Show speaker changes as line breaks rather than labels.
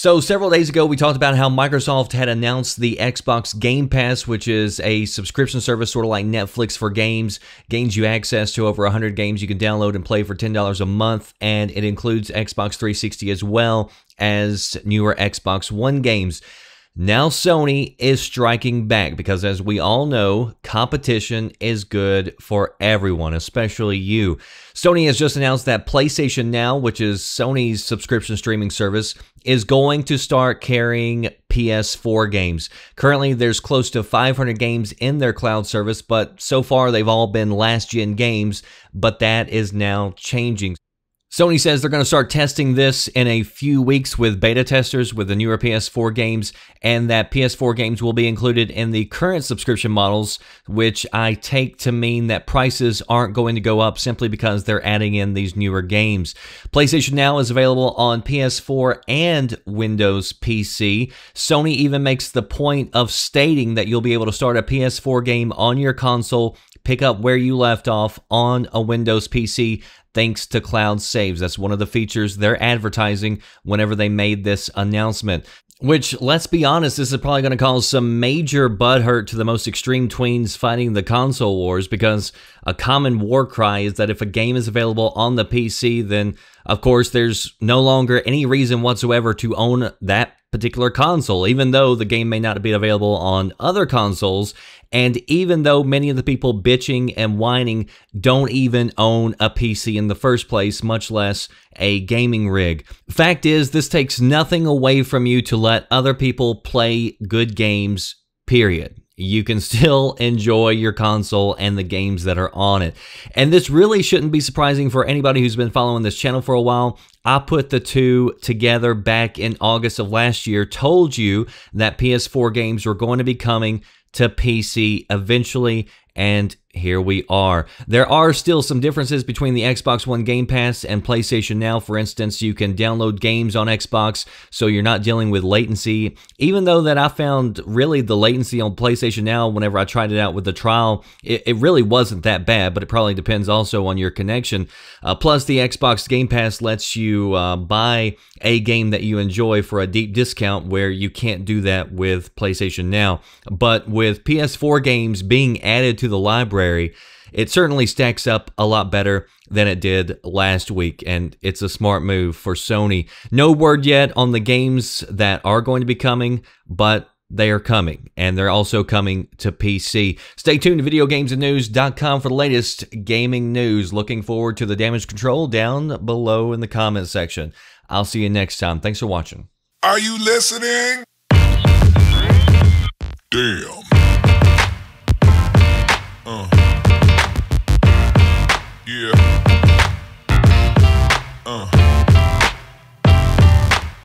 So, several days ago, we talked about how Microsoft had announced the Xbox Game Pass, which is a subscription service sort of like Netflix for games. Gains you access to over 100 games you can download and play for $10 a month, and it includes Xbox 360 as well as newer Xbox One games. Now Sony is striking back because, as we all know, competition is good for everyone, especially you. Sony has just announced that PlayStation Now, which is Sony's subscription streaming service, is going to start carrying PS4 games. Currently, there's close to 500 games in their cloud service, but so far they've all been last gen games, but that is now changing. Sony says they're going to start testing this in a few weeks with beta testers with the newer PS4 games, and that PS4 games will be included in the current subscription models, which I take to mean that prices aren't going to go up simply because they're adding in these newer games. PlayStation Now is available on PS4 and Windows PC. Sony even makes the point of stating that you'll be able to start a PS4 game on your console pick up where you left off on a Windows PC thanks to cloud saves. That's one of the features they're advertising whenever they made this announcement. Which, let's be honest, this is probably going to cause some major butthurt to the most extreme tweens fighting the console wars because a common war cry is that if a game is available on the PC, then of course there's no longer any reason whatsoever to own that particular console, even though the game may not be available on other consoles. And even though many of the people bitching and whining don't even own a PC in the first place, much less a gaming rig. Fact is, this takes nothing away from you to let other people play good games, period you can still enjoy your console and the games that are on it. And this really shouldn't be surprising for anybody who's been following this channel for a while. I put the two together back in August of last year, told you that PS4 games were going to be coming to PC eventually, and here we are. There are still some differences between the Xbox One Game Pass and PlayStation Now. For instance, you can download games on Xbox, so you're not dealing with latency. Even though that I found really the latency on PlayStation Now, whenever I tried it out with the trial, it, it really wasn't that bad, but it probably depends also on your connection. Uh, plus, the Xbox Game Pass lets you uh, buy a game that you enjoy for a deep discount where you can't do that with PlayStation Now. But with PS4 games being added to the library, it certainly stacks up a lot better than it did last week, and it's a smart move for Sony. No word yet on the games that are going to be coming, but they are coming, and they're also coming to PC. Stay tuned to VideoGamesAndNews.com for the latest gaming news. Looking forward to the damage control down below in the comment section. I'll see you next time. Thanks for watching.
Are you listening? Damn.